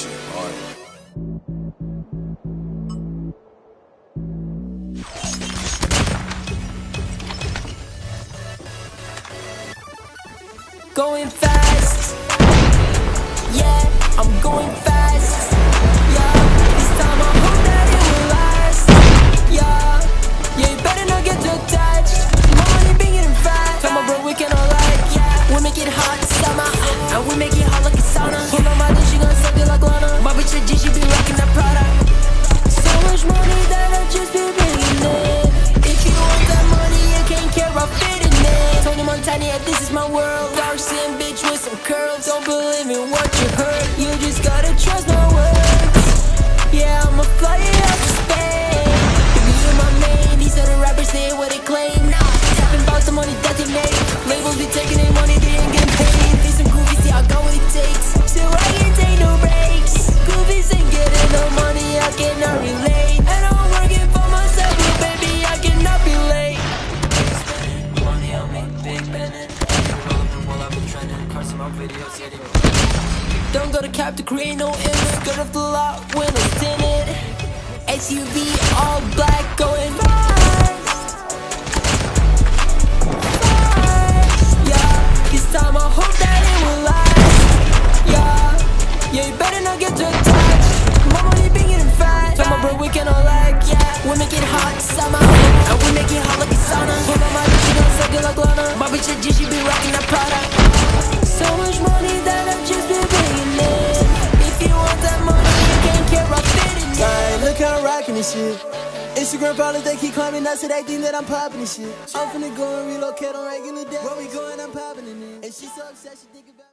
shit hard. Going fast, yeah, I'm going fast, yeah. This time I hope that it will last, yeah. Yeah, you better not get. Money. Tell my bro we yeah. We make it hot summer, and we make it hot like a sauna. Montana, yeah, this is my world. Dark skin bitch with some curls. Don't believe in what you heard. You just gotta trust my don't go to cap to create no image. Got off the lot, when I'm in it. SUV all black, going fast. Fast, yeah. This time I hope that it will last. Yeah, yeah. You better not get too attached. My money big and fat. Tell my bro we can all act. Yeah, we make it hot summer, and we make it hot like a sauna. Pull on my she gon' suck it like Lana. My bitch she be rocking that Prada. This shit. Instagram followers, they keep climbing up, so they think that I'm popping this shit. I'm finna go and relocate on regular day. Where we going, I'm popping it in. And she so upset, she think about